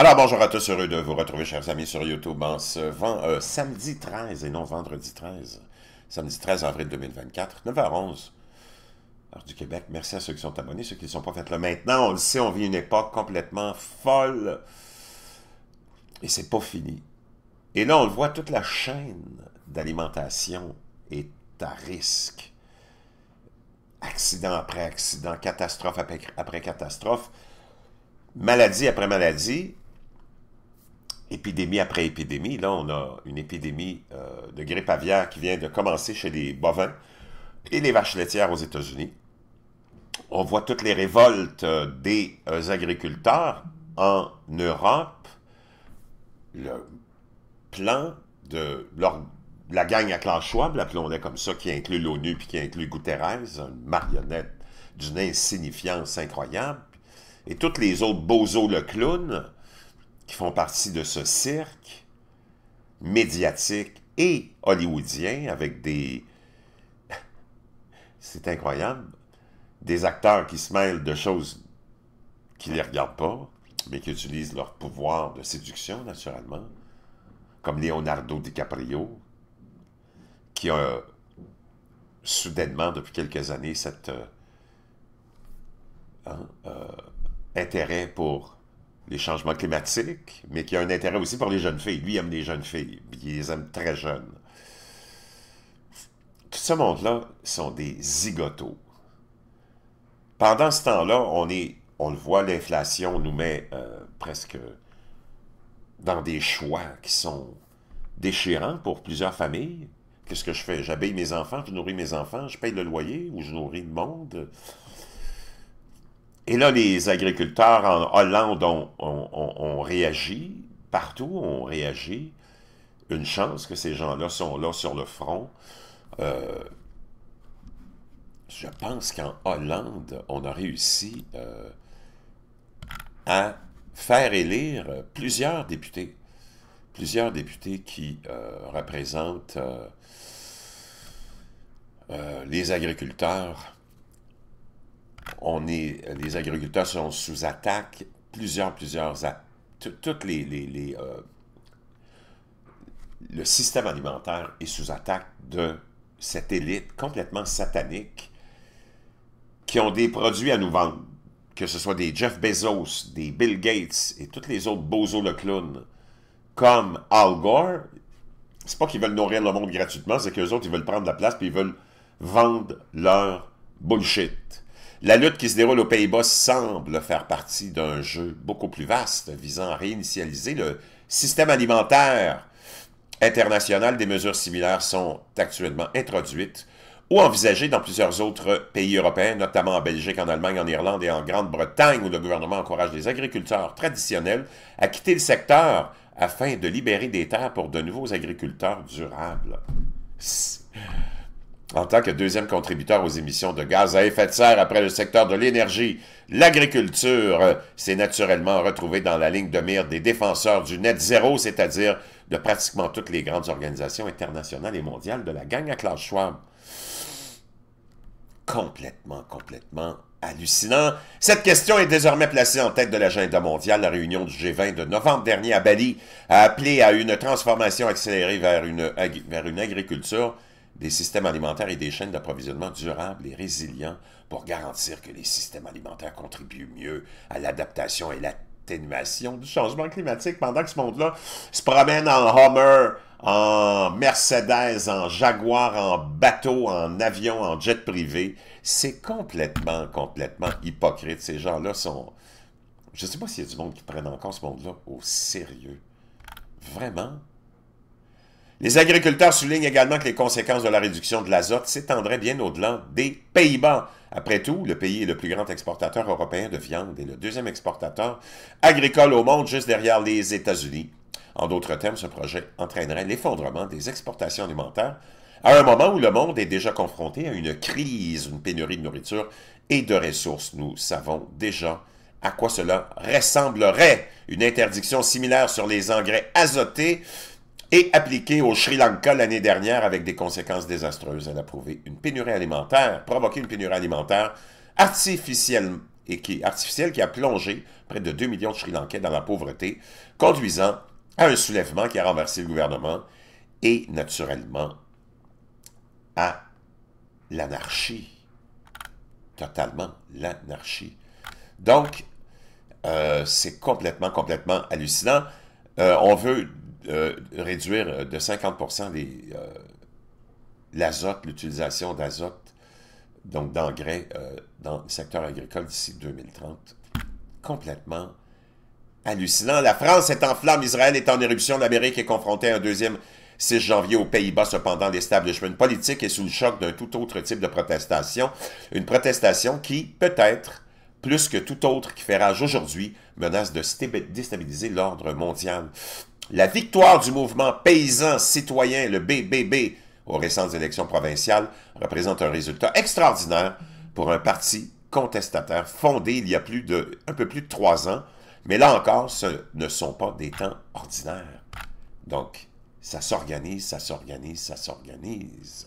Alors, bonjour à tous, heureux de vous retrouver, chers amis, sur YouTube en ce euh, samedi 13 et non vendredi 13. Samedi 13 avril 2024, 9h11, heure du Québec. Merci à ceux qui sont abonnés, ceux qui ne sont pas faits là maintenant. On le sait, on vit une époque complètement folle et c'est pas fini. Et là, on le voit, toute la chaîne d'alimentation est à risque. Accident après accident, catastrophe après catastrophe, maladie après maladie, épidémie après épidémie. Là, on a une épidémie euh, de grippe aviaire qui vient de commencer chez les bovins et les vaches laitières aux États-Unis. On voit toutes les révoltes euh, des euh, agriculteurs en Europe. Le plan de la gang à Klaus appelons-les comme ça, qui inclut l'ONU puis qui inclut Guterres, une marionnette d'une insignifiance incroyable, et toutes les autres bozos le clown, qui font partie de ce cirque médiatique et hollywoodien avec des... C'est incroyable. Des acteurs qui se mêlent de choses qui ne les regardent pas, mais qui utilisent leur pouvoir de séduction, naturellement, comme Leonardo DiCaprio, qui a soudainement, depuis quelques années, cet euh, hein, euh, intérêt pour les changements climatiques, mais qui a un intérêt aussi pour les jeunes filles. Lui, aime les jeunes filles, il les aime très jeunes. Tout ce monde-là sont des zigotos. Pendant ce temps-là, on est, on le voit, l'inflation nous met euh, presque dans des choix qui sont déchirants pour plusieurs familles. Qu'est-ce que je fais? J'habille mes enfants, je nourris mes enfants, je paye le loyer ou je nourris le monde. Et là, les agriculteurs en Hollande ont, réagi, partout ont réagi. Une chance que ces gens-là sont là sur le front. Euh, je pense qu'en Hollande, on a réussi euh, à faire élire plusieurs députés. Plusieurs députés qui euh, représentent les agriculteurs on est, les agriculteurs sont sous attaque, plusieurs, plusieurs, toutes les, les, euh, le système alimentaire est sous attaque de cette élite complètement satanique qui ont des produits à nous vendre, que ce soit des Jeff Bezos, des Bill Gates et tous les autres bozos le clown, comme Al Gore, c'est pas qu'ils veulent nourrir le monde gratuitement, c'est qu'eux autres, ils veulent prendre la place puis ils veulent vendre leur bullshit. La lutte qui se déroule aux Pays-Bas semble faire partie d'un jeu beaucoup plus vaste visant à réinitialiser le système alimentaire international. Des mesures similaires sont actuellement introduites ou envisagées dans plusieurs autres pays européens, notamment en Belgique, en Allemagne, en Irlande et en Grande-Bretagne, où le gouvernement encourage les agriculteurs traditionnels à quitter le secteur afin de libérer des terres pour de nouveaux agriculteurs durables. En tant que deuxième contributeur aux émissions de gaz à effet de serre après le secteur de l'énergie, l'agriculture s'est naturellement retrouvée dans la ligne de mire des défenseurs du net zéro, c'est-à-dire de pratiquement toutes les grandes organisations internationales et mondiales de la gang à Klaus Schwab. Complètement, complètement hallucinant. Cette question est désormais placée en tête de l'agenda mondial. La réunion du G20 de novembre dernier à Bali a appelé à une transformation accélérée vers une, vers une agriculture des systèmes alimentaires et des chaînes d'approvisionnement durables et résilients pour garantir que les systèmes alimentaires contribuent mieux à l'adaptation et l'atténuation du changement climatique pendant que ce monde-là se promène en Hummer, en Mercedes, en Jaguar, en bateau, en avion, en jet privé. C'est complètement, complètement hypocrite. Ces gens-là sont... Je ne sais pas s'il y a du monde qui prenne encore ce monde-là au sérieux. Vraiment? Les agriculteurs soulignent également que les conséquences de la réduction de l'azote s'étendraient bien au-delà des Pays-Bas. Après tout, le pays est le plus grand exportateur européen de viande et le deuxième exportateur agricole au monde, juste derrière les États-Unis. En d'autres termes, ce projet entraînerait l'effondrement des exportations alimentaires à un moment où le monde est déjà confronté à une crise, une pénurie de nourriture et de ressources. Nous savons déjà à quoi cela ressemblerait. Une interdiction similaire sur les engrais azotés et appliquée au Sri Lanka l'année dernière avec des conséquences désastreuses. Elle a prouvé une pénurie alimentaire, provoqué une pénurie alimentaire artificielle et qui, artificielle qui a plongé près de 2 millions de Sri Lankais dans la pauvreté, conduisant à un soulèvement qui a renversé le gouvernement et, naturellement, à l'anarchie. Totalement l'anarchie. Donc, euh, c'est complètement, complètement hallucinant. Euh, on veut euh, réduire de 50 l'azote, l'utilisation d'azote, donc d'engrais dans le secteur agricole d'ici 2030. Complètement hallucinant. La France est en flamme, Israël est en éruption, l'Amérique est confrontée à un deuxième 6 janvier aux Pays-Bas, cependant, l'establishment politique est sous le choc d'un tout autre type de protestation. Une protestation qui, peut-être, plus que tout autre qui fait rage aujourd'hui, menace de déstabiliser l'ordre mondial. La victoire du mouvement paysan citoyen, le BBB, aux récentes élections provinciales, représente un résultat extraordinaire pour un parti contestataire fondé il y a plus de, un peu plus de trois ans, mais là encore, ce ne sont pas des temps ordinaires. Donc, ça s'organise, ça s'organise, ça s'organise.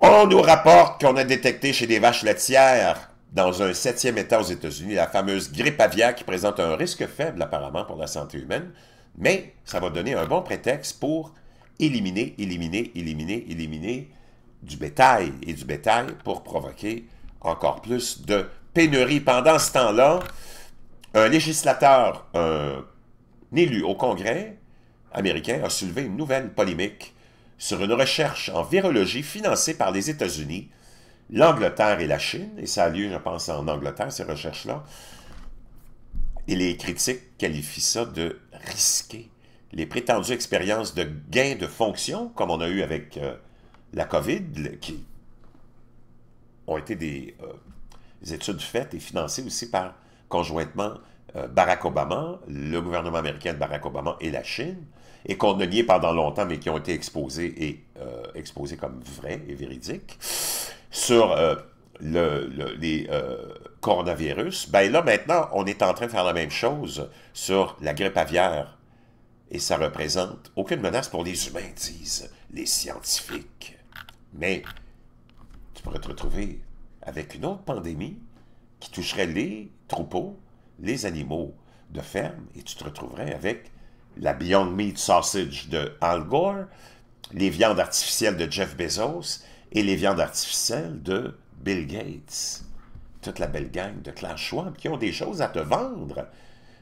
On nous rapporte qu'on a détecté chez des vaches laitières, dans un septième État aux États-Unis, la fameuse grippe aviaire qui présente un risque faible apparemment pour la santé humaine, mais ça va donner un bon prétexte pour éliminer, éliminer, éliminer, éliminer du bétail et du bétail pour provoquer encore plus de pénurie. Pendant ce temps-là, un législateur, un élu au Congrès, américain a soulevé une nouvelle polémique sur une recherche en virologie financée par les États-Unis, l'Angleterre et la Chine, et ça a lieu, je pense, en Angleterre, ces recherches-là, et les critiques qualifient ça de risqué. Les prétendues expériences de gain de fonction, comme on a eu avec euh, la COVID, qui ont été des, euh, des, études faites et financées aussi par, conjointement, euh, Barack Obama, le gouvernement américain de Barack Obama et la Chine, et qu'on a nié pendant longtemps, mais qui ont été exposés et exposés comme vrais et véridiques, sur euh, le, les euh, coronavirus, ben là, maintenant, on est en train de faire la même chose sur la grippe aviaire. Et ça représente aucune menace pour les humains, disent les scientifiques. Mais tu pourrais te retrouver avec une autre pandémie qui toucherait les troupeaux, les animaux de ferme, et tu te retrouverais avec la Beyond Meat Sausage de Al Gore, les viandes artificielles de Jeff Bezos et les viandes artificielles de Bill Gates. Toute la belle gang de Klaus Schwab qui ont des choses à te vendre.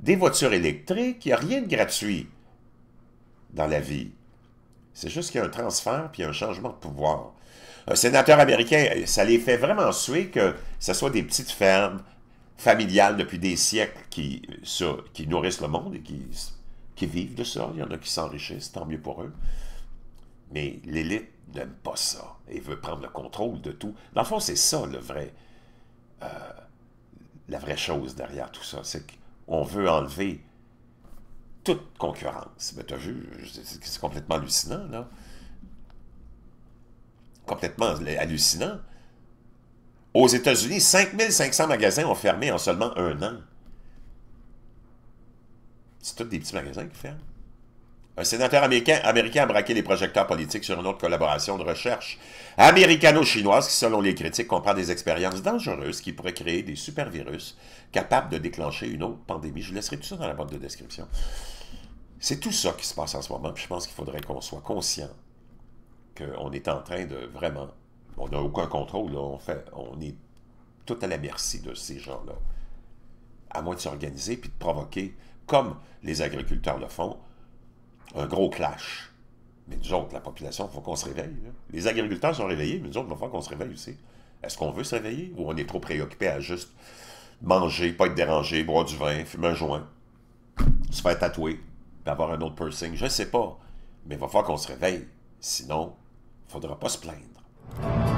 Des voitures électriques, il n'y a rien de gratuit dans la vie. C'est juste qu'il y a un transfert puis un changement de pouvoir. Un sénateur américain, ça les fait vraiment suer que ce soit des petites fermes familiales depuis des siècles qui, nourrissent le monde et qui vivent de ça. Il y en a qui s'enrichissent, tant mieux pour eux. Mais l'élite n'aime pas ça et veut prendre le contrôle de tout. Dans le fond, c'est ça le vrai, euh, la vraie chose derrière tout ça. C'est qu'on veut enlever toute concurrence. Mais tu as vu, c'est complètement hallucinant, là. Complètement hallucinant. Aux États-Unis, 5500 magasins ont fermé en seulement un an. C'est tous des petits magasins qui ferment. Un sénateur américain, américain a braqué les projecteurs politiques sur une autre collaboration de recherche américano-chinoise qui, selon les critiques, comprend des expériences dangereuses qui pourraient créer des supervirus capables de déclencher une autre pandémie. Je laisserai tout ça dans la boîte de description. C'est tout ça qui se passe en ce moment. Je pense qu'il faudrait qu'on soit conscient qu'on est en train de vraiment... On n'a aucun contrôle. On, fait, on est tout à la merci de ces gens-là. À moins de s'organiser puis de provoquer comme les agriculteurs le font, un gros clash. Mais nous autres, la population, il faut qu'on se réveille. Les agriculteurs sont réveillés, mais nous autres, il va falloir qu'on se réveille aussi. Est-ce qu'on veut se réveiller ou on est trop préoccupé à juste manger, pas être dérangé, boire du vin, fumer un joint, se faire tatouer, avoir un autre piercing? Je ne sais pas. Mais il va falloir qu'on se réveille. Sinon, il ne faudra pas se plaindre.